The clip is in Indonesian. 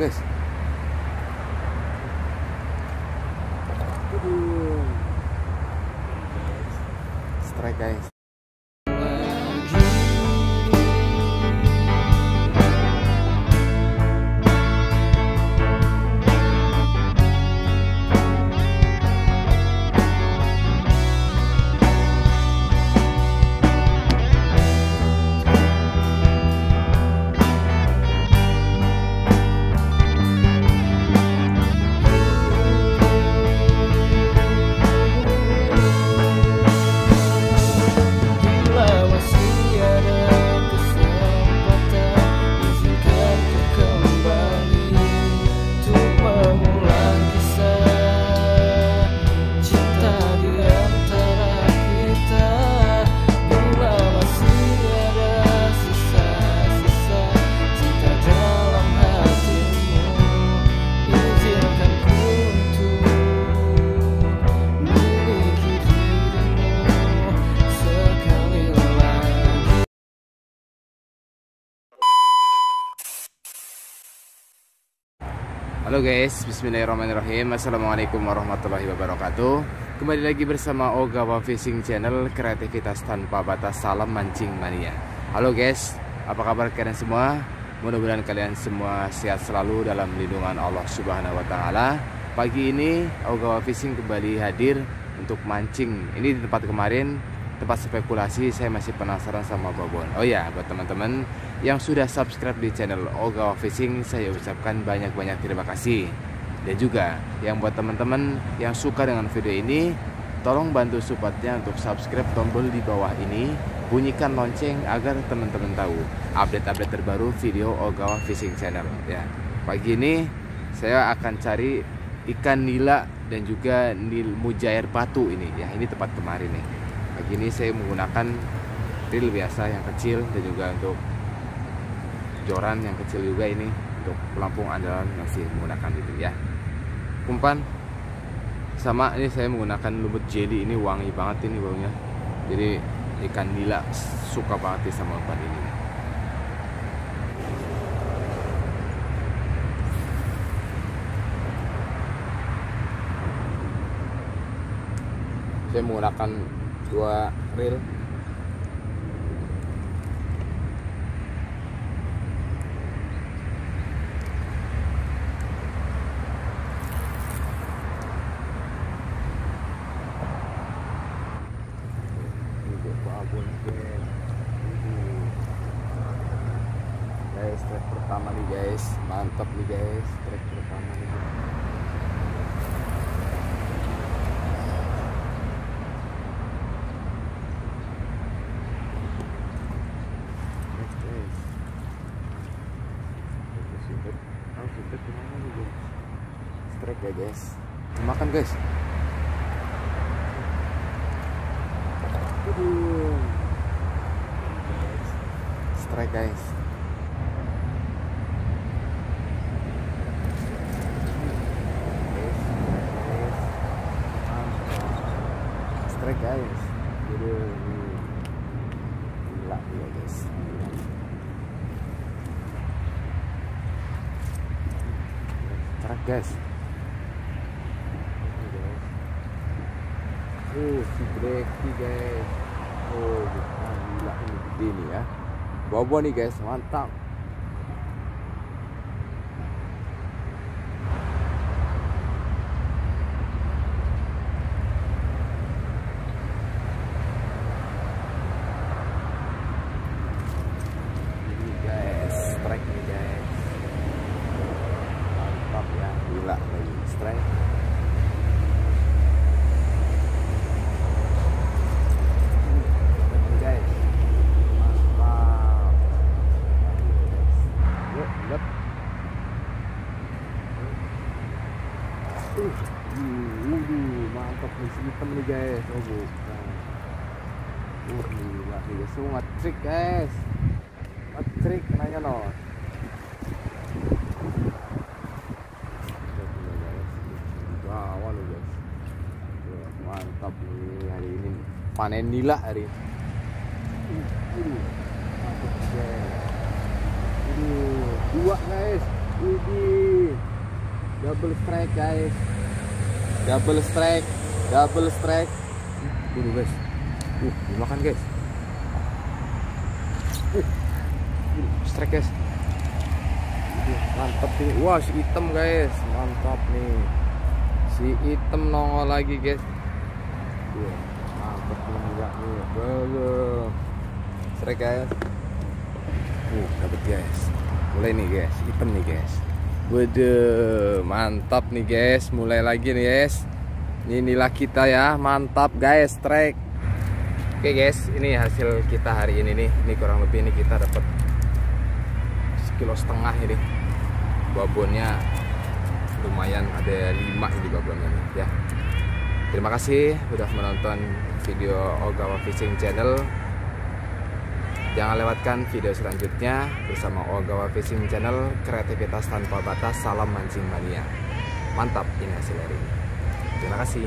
guys. Strike guys Halo guys, Bismillahirrahmanirrahim Assalamualaikum warahmatullahi wabarakatuh Kembali lagi bersama Ogawa Fishing Channel Kreativitas tanpa batas Salam mancing mania Halo guys, apa kabar kalian semua? Mudah-mudahan kalian semua sehat selalu dalam lindungan Allah Subhanahu wa taala. Pagi ini Ogawa Fishing kembali hadir untuk mancing. Ini di tempat kemarin tempat spekulasi saya masih penasaran sama Bobon. Oh ya, buat teman-teman yang sudah subscribe di channel Ogawa Fishing, saya ucapkan banyak-banyak terima kasih. Dan juga yang buat teman-teman yang suka dengan video ini, tolong bantu supportnya untuk subscribe tombol di bawah ini, bunyikan lonceng agar teman-teman tahu update-update terbaru video Ogawa Fishing Channel. Ya, pagi ini saya akan cari ikan nila dan juga nil mujair batu ini. Ya, ini tempat kemarin nih. Pagi ini saya menggunakan reel biasa yang kecil dan juga untuk joran yang kecil juga ini untuk pelampung andalan masih menggunakan itu ya. Umpan sama ini saya menggunakan lumut jelly ini wangi banget ini baunya. Jadi ikan nila suka banget sama umpan ini. Saya menggunakan dua reel guys track pertama nih guys mantap nih guys track pertama nih guys? Strike ya guys. Makan guys. Aduh. Guys. Strike guys. Strike guys. Jadi gila ya guys. Strike guys. Oh, si guys. Oh, gila ini gede ya. Bobo nih guys, mantap. Ini guys, strike nih guys. Mantap ya, gila lagi strike. Ini guys, mantap. Yuk, lihat. Uh, wuduh, nih guys. Oh bukan. Uh, gila nih guys. Semua nge-trick guys. Nge-trick nanya no. Guys. Mantap nih hari ini panen nila hari ini. Mantap guys. Dua guys. Widih. Double strike guys. Double strike, double strike. Dulu guys. Uh, dimakan guys. Uh, strike guys. Mantap ini. Wah, si hitam guys. Mantap nih. Si hitam nongol lagi guys. Mantap ini juga nih. Belum. Strike guys. Uh, dapat guys. Mulai nih guys, hitam nih guys. Waduh, mantap nih guys. Mulai lagi nih guys. Ini inilah kita ya, mantap guys, strike. Oke guys, ini hasil kita hari ini nih. Ini kurang lebih ini kita dapat sekilo setengah ini. Babonnya lumayan ada 5 ini babonnya nih ya. Terima kasih sudah menonton video Ogawa Fishing Channel. Jangan lewatkan video selanjutnya bersama Ogawa Fishing Channel Kreativitas tanpa batas Salam mancing mania Mantap ini hasil hari ini Terima kasih